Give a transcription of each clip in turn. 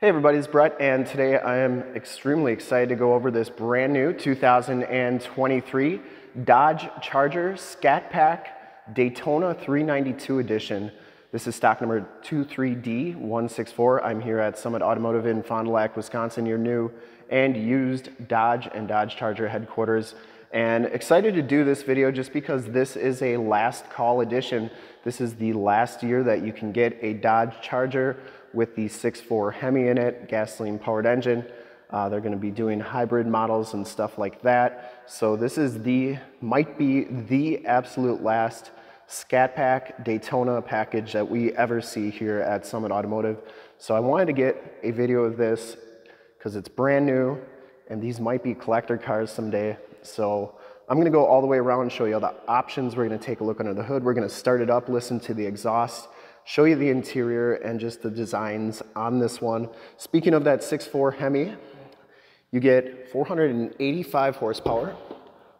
Hey everybody, it's Brett, and today I am extremely excited to go over this brand new 2023 Dodge Charger Scat Pack Daytona 392 edition. This is stock number 23D164. I'm here at Summit Automotive in Fond du Lac, Wisconsin, your new and used Dodge and Dodge Charger headquarters. And excited to do this video just because this is a last call edition. This is the last year that you can get a Dodge Charger with the 6.4 Hemi in it, gasoline powered engine. Uh, they're gonna be doing hybrid models and stuff like that. So this is the, might be the absolute last Scat Pack Daytona package that we ever see here at Summit Automotive. So I wanted to get a video of this because it's brand new and these might be collector cars someday. So I'm gonna go all the way around and show you all the options. We're gonna take a look under the hood. We're gonna start it up, listen to the exhaust, show you the interior and just the designs on this one. Speaking of that 6.4 Hemi, you get 485 horsepower,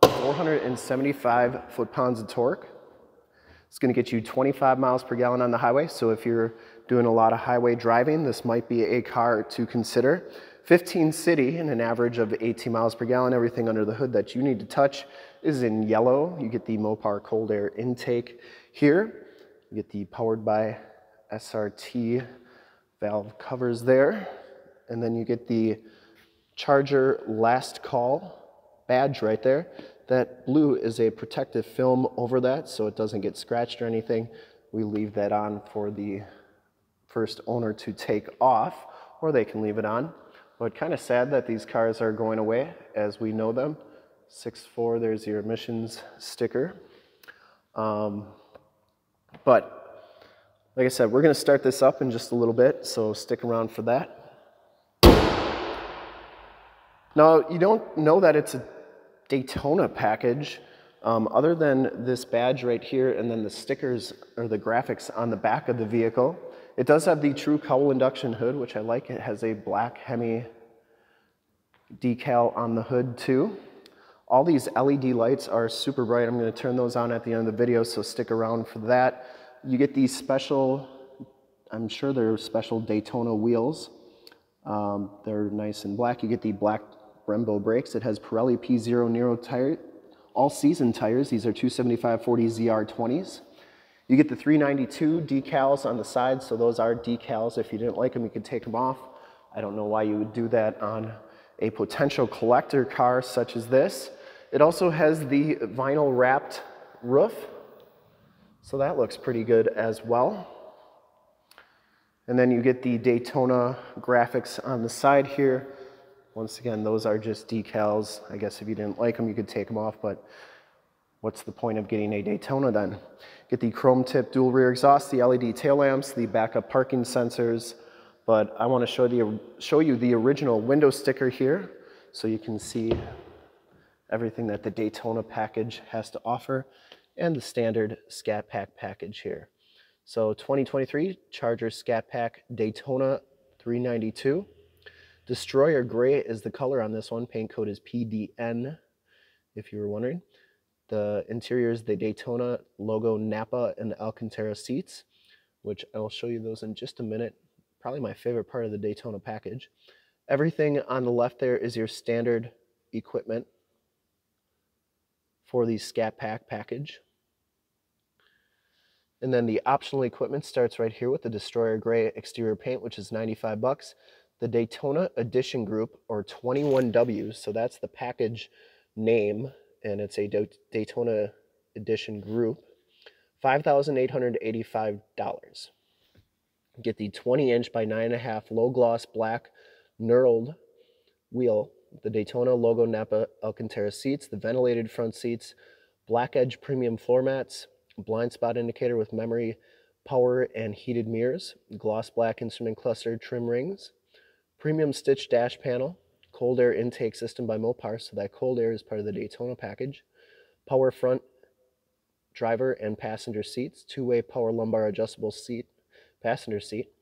475 foot-pounds of torque. It's gonna get you 25 miles per gallon on the highway, so if you're doing a lot of highway driving, this might be a car to consider. 15 city and an average of 18 miles per gallon. Everything under the hood that you need to touch is in yellow. You get the Mopar cold air intake here. You get the powered by SRT valve covers there. And then you get the charger last call badge right there. That blue is a protective film over that so it doesn't get scratched or anything. We leave that on for the first owner to take off or they can leave it on. But kind of sad that these cars are going away as we know them. 6.4, there's your emissions sticker. Um, but like I said, we're going to start this up in just a little bit, so stick around for that. Now, you don't know that it's a Daytona package um, other than this badge right here and then the stickers or the graphics on the back of the vehicle. It does have the true cowl induction hood, which I like. It has a black Hemi decal on the hood too. All these LED lights are super bright. I'm gonna turn those on at the end of the video, so stick around for that. You get these special, I'm sure they're special Daytona wheels. Um, they're nice and black. You get the black Brembo brakes. It has Pirelli P0 Nero tire, all season tires. These are 275 40 ZR20s. You get the 392 decals on the side, so those are decals. If you didn't like them, you could take them off. I don't know why you would do that on a potential collector car such as this. It also has the vinyl wrapped roof, so that looks pretty good as well. And then you get the Daytona graphics on the side here. Once again, those are just decals. I guess if you didn't like them, you could take them off, but what's the point of getting a Daytona then? Get the chrome tip dual rear exhaust, the LED tail lamps, the backup parking sensors, but I want to show, the, show you the original window sticker here so you can see everything that the Daytona package has to offer and the standard Scat Pack package here. So 2023 Charger Scat Pack Daytona 392. Destroyer Gray is the color on this one. Paint code is PDN, if you were wondering. The interior is the Daytona logo Nappa and Alcantara seats, which I'll show you those in just a minute. Probably my favorite part of the Daytona package. Everything on the left there is your standard equipment for the Scat Pack package. And then the optional equipment starts right here with the Destroyer Gray exterior paint, which is 95 bucks. The Daytona Edition Group, or 21W, so that's the package name and it's a Daytona Edition group, $5,885. Get the 20 inch by 9.5 low gloss black knurled wheel, the Daytona logo Nappa Alcantara seats, the ventilated front seats, black edge premium floor mats, blind spot indicator with memory power and heated mirrors, gloss black instrument cluster trim rings, premium stitch dash panel, cold air intake system by Mopar, so that cold air is part of the Daytona package. Power front driver and passenger seats, two-way power lumbar adjustable seat, passenger seat.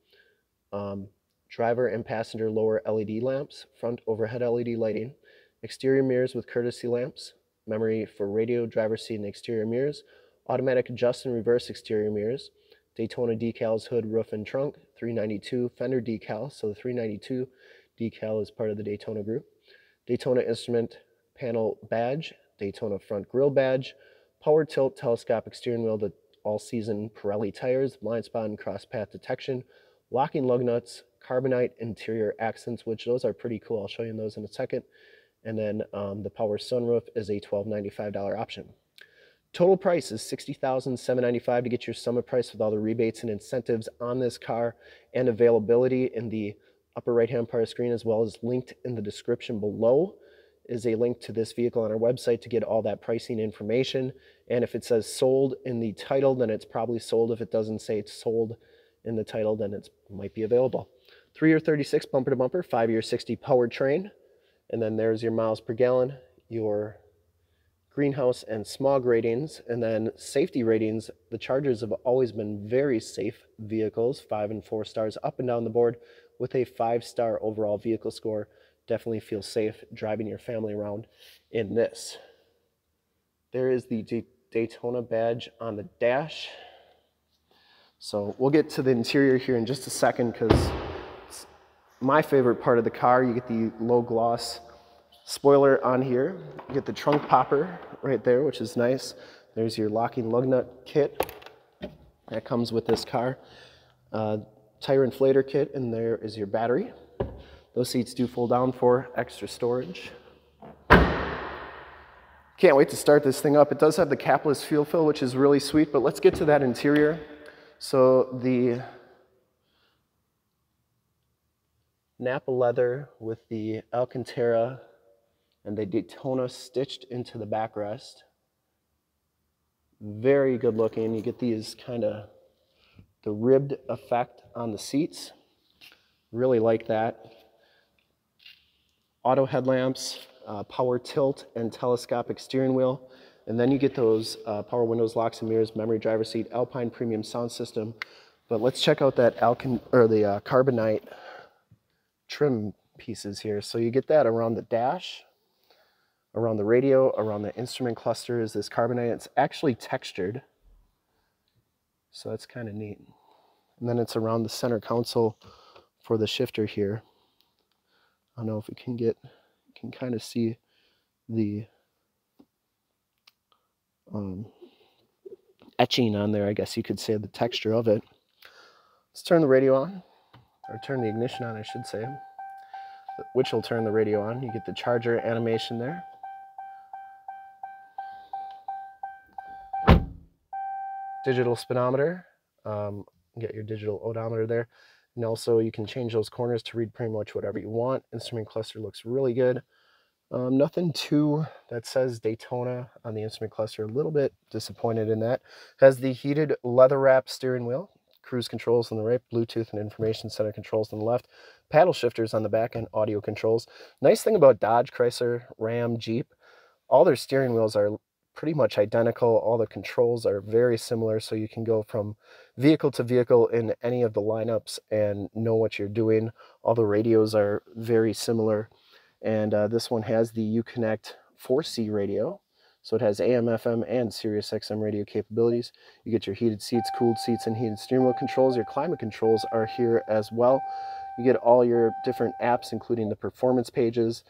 Um, driver and passenger lower LED lamps, front overhead LED lighting, exterior mirrors with courtesy lamps, memory for radio, driver seat, and exterior mirrors, automatic adjust and reverse exterior mirrors, Daytona decals, hood, roof, and trunk, 392 fender decals, So the 392 decal is part of the Daytona group. Daytona instrument panel badge, Daytona front grille badge, power tilt telescopic steering wheel, the all-season Pirelli tires, blind spot and cross path detection, locking lug nuts, carbonite interior accents, which those are pretty cool. I'll show you those in a second. And then um, the power sunroof is a $1295 option. Total price is $60,795 to get your summer price with all the rebates and incentives on this car and availability in the upper right hand part of screen as well as linked in the description below is a link to this vehicle on our website to get all that pricing information. And if it says sold in the title, then it's probably sold. If it doesn't say it's sold in the title, then it might be available. Three year 36 bumper to bumper, five year 60 powertrain. And then there's your miles per gallon, your greenhouse and smog ratings, and then safety ratings. The Chargers have always been very safe vehicles, five and four stars up and down the board with a five star overall vehicle score definitely feel safe driving your family around in this. There is the D Daytona badge on the dash. So we'll get to the interior here in just a second because it's my favorite part of the car. You get the low gloss spoiler on here. You get the trunk popper right there, which is nice. There's your locking lug nut kit that comes with this car. Uh, tire inflator kit, and there is your battery. Those seats do fold down for extra storage. Can't wait to start this thing up. It does have the capless fuel fill, which is really sweet, but let's get to that interior. So the Nappa leather with the Alcantara and the Daytona stitched into the backrest. Very good looking. You get these kind of the ribbed effect on the seats. Really like that auto headlamps, uh, power tilt and telescopic steering wheel. And then you get those uh, power windows, locks and mirrors, memory driver seat, Alpine premium sound system. But let's check out that Alcan or the uh, carbonite trim pieces here. So you get that around the dash, around the radio, around the instrument cluster is this carbonite. It's actually textured. So that's kind of neat. And then it's around the center console for the shifter here. I don't know if we can get, can kind of see the um, etching on there, I guess you could say, the texture of it. Let's turn the radio on, or turn the ignition on, I should say, which will turn the radio on. You get the charger animation there. Digital speedometer, um, get your digital odometer there. And also you can change those corners to read pretty much whatever you want. Instrument cluster looks really good. Um, nothing too that says Daytona on the instrument cluster. A little bit disappointed in that. Has the heated leather wrap steering wheel, cruise controls on the right, Bluetooth and information center controls on the left, paddle shifters on the back, and audio controls. Nice thing about Dodge, Chrysler, Ram, Jeep, all their steering wheels are pretty much identical. All the controls are very similar, so you can go from vehicle to vehicle in any of the lineups and know what you're doing. All the radios are very similar, and uh, this one has the Uconnect 4C radio. So it has AM, FM, and Sirius XM radio capabilities. You get your heated seats, cooled seats, and heated steering wheel controls. Your climate controls are here as well. You get all your different apps, including the performance pages,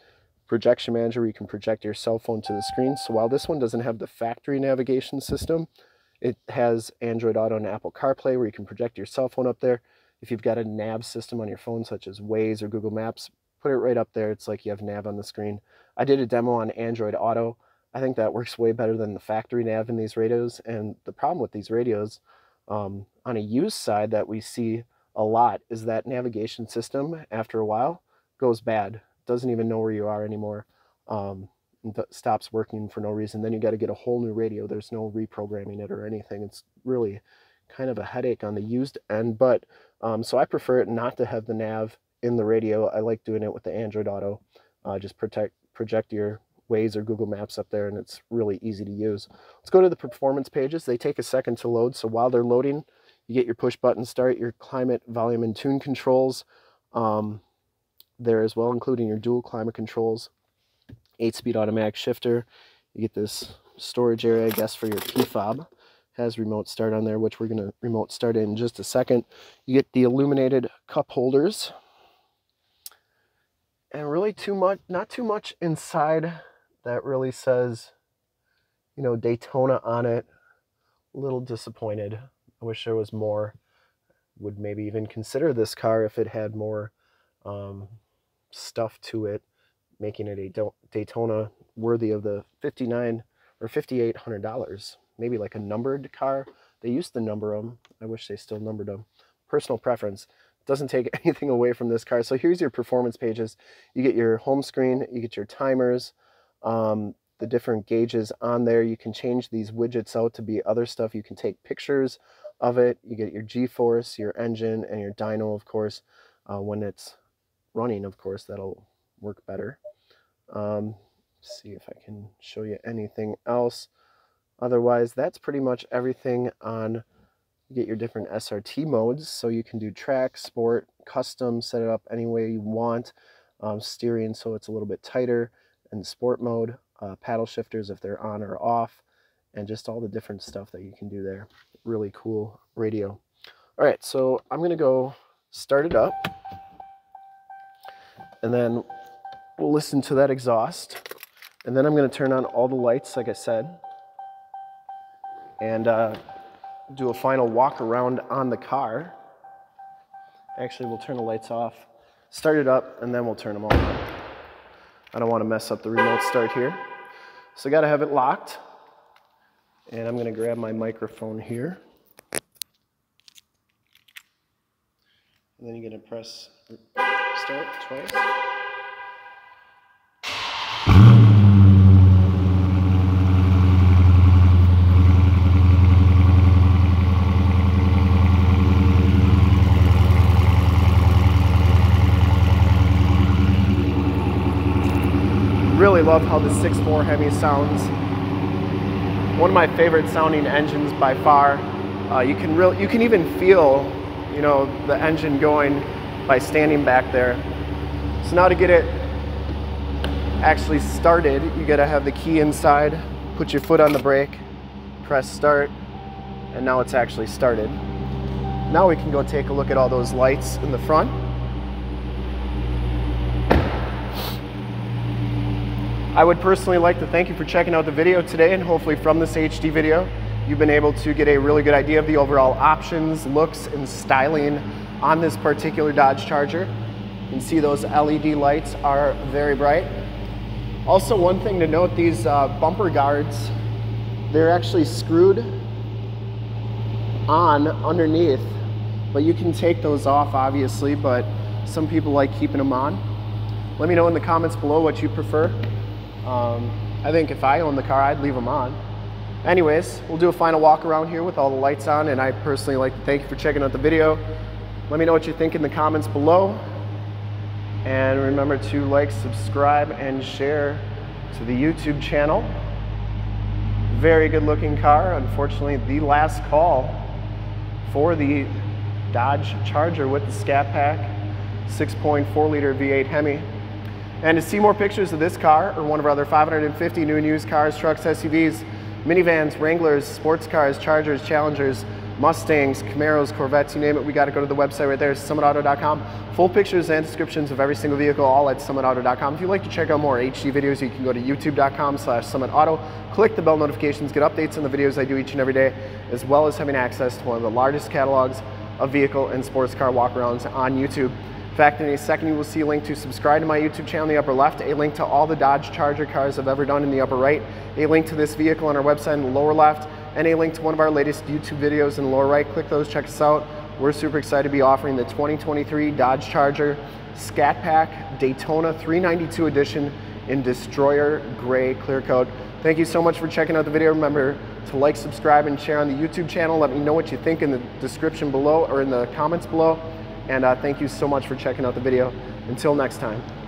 projection manager where you can project your cell phone to the screen. So while this one doesn't have the factory navigation system, it has Android Auto and Apple CarPlay where you can project your cell phone up there. If you've got a nav system on your phone such as Waze or Google Maps, put it right up there. It's like you have nav on the screen. I did a demo on Android Auto. I think that works way better than the factory nav in these radios. And the problem with these radios um, on a used side that we see a lot is that navigation system after a while goes bad doesn't even know where you are anymore, um, stops working for no reason. Then you got to get a whole new radio. There's no reprogramming it or anything. It's really kind of a headache on the used end. But um, so I prefer it not to have the nav in the radio. I like doing it with the Android Auto. Uh, just protect project your Waze or Google Maps up there, and it's really easy to use. Let's go to the performance pages. They take a second to load, so while they're loading, you get your push button start, your climate, volume, and tune controls. Um, there as well, including your dual climate controls, 8-speed automatic shifter. You get this storage area, I guess, for your key fob. has remote start on there, which we're going to remote start in just a second. You get the illuminated cup holders. And really too much, not too much inside that really says, you know, Daytona on it. A little disappointed. I wish there was more. Would maybe even consider this car if it had more um, stuff to it, making it a Daytona worthy of the 59 or $5,800. Maybe like a numbered car. They used to number them. I wish they still numbered them. Personal preference. Doesn't take anything away from this car. So here's your performance pages. You get your home screen, you get your timers, um, the different gauges on there. You can change these widgets out to be other stuff. You can take pictures of it. You get your G-force, your engine, and your dyno, of course. Uh, when it's running, of course, that'll work better. Um, see if I can show you anything else. Otherwise, that's pretty much everything on you get your different SRT modes. So you can do track, sport, custom, set it up any way you want. Um, steering so it's a little bit tighter in sport mode. Uh, paddle shifters if they're on or off. And just all the different stuff that you can do there. Really cool radio. All right, so I'm going to go start it up. And then we'll listen to that exhaust. And then I'm going to turn on all the lights, like I said. And uh, do a final walk around on the car. Actually, we'll turn the lights off, start it up, and then we'll turn them on. I don't want to mess up the remote start here. So I got to have it locked. And I'm going to grab my microphone here. And then you're going to press start twice. really love how the 6.4 Hemi sounds. One of my favorite sounding engines by far. Uh, you can real, you can even feel, you know, the engine going by standing back there. So now to get it actually started, you gotta have the key inside, put your foot on the brake, press start, and now it's actually started. Now we can go take a look at all those lights in the front. I would personally like to thank you for checking out the video today and hopefully from this HD video, you've been able to get a really good idea of the overall options, looks, and styling on this particular Dodge Charger. You can see those LED lights are very bright. Also, one thing to note, these uh, bumper guards, they're actually screwed on underneath, but you can take those off obviously, but some people like keeping them on. Let me know in the comments below what you prefer. Um, I think if I owned the car, I'd leave them on. Anyways, we'll do a final walk around here with all the lights on, and I personally like to thank you for checking out the video. Let me know what you think in the comments below. And remember to like, subscribe, and share to the YouTube channel. Very good looking car. Unfortunately, the last call for the Dodge Charger with the Scat Pack 6.4 liter V8 Hemi. And to see more pictures of this car or one of our other 550 new and used cars, trucks, SUVs, minivans, Wranglers, sports cars, Chargers, Challengers, Mustangs, Camaros, Corvettes, you name it, we got to go to the website right there, summitauto.com. Full pictures and descriptions of every single vehicle, all at summitauto.com. If you'd like to check out more HD videos, you can go to youtube.com slash summitauto, click the bell notifications, get updates on the videos I do each and every day, as well as having access to one of the largest catalogs of vehicle and sports car walkarounds on YouTube fact, in a second you will see a link to subscribe to my YouTube channel in the upper left, a link to all the Dodge Charger cars I've ever done in the upper right, a link to this vehicle on our website in the lower left, and a link to one of our latest YouTube videos in the lower right. Click those, check us out. We're super excited to be offering the 2023 Dodge Charger Scat Pack Daytona 392 edition in Destroyer Gray Clear Coat. Thank you so much for checking out the video. Remember to like, subscribe, and share on the YouTube channel. Let me know what you think in the description below or in the comments below. And uh, thank you so much for checking out the video. Until next time.